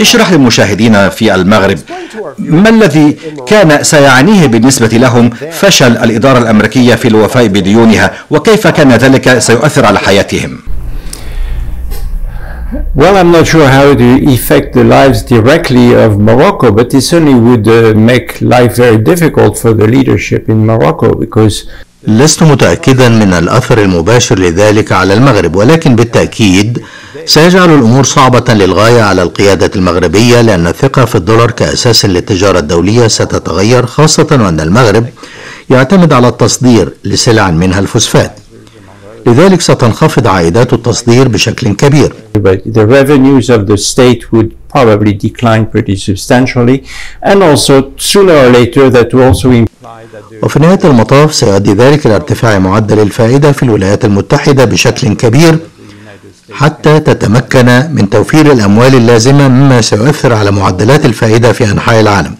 اشرح للمشاهدين في المغرب ما الذي كان سيعنيه بالنسبة لهم فشل الإدارة الأمريكية في الوفاء بديونها وكيف كان ذلك سيؤثر على حياتهم؟ Well, I'm not sure how it will affect the lives directly of Morocco, but it certainly would uh, make life very difficult for the leadership in Morocco because لست متأكدا من الأثر المباشر لذلك على المغرب ولكن بالتأكيد سيجعل الأمور صعبة للغاية على القيادة المغربية لأن الثقة في الدولار كأساس للتجارة الدولية ستتغير خاصة وأن المغرب يعتمد على التصدير لسلع منها الفوسفات. لذلك ستنخفض عائدات التصدير بشكل كبير. The revenues of the state would probably decline pretty substantially. And also sooner or later that will also وفي نهاية المطاف سيؤدي ذلك إلى ارتفاع معدل الفائدة في الولايات المتحدة بشكل كبير. حتى تتمكن من توفير الأموال اللازمة مما سيؤثر على معدلات الفائدة في أنحاء العالم.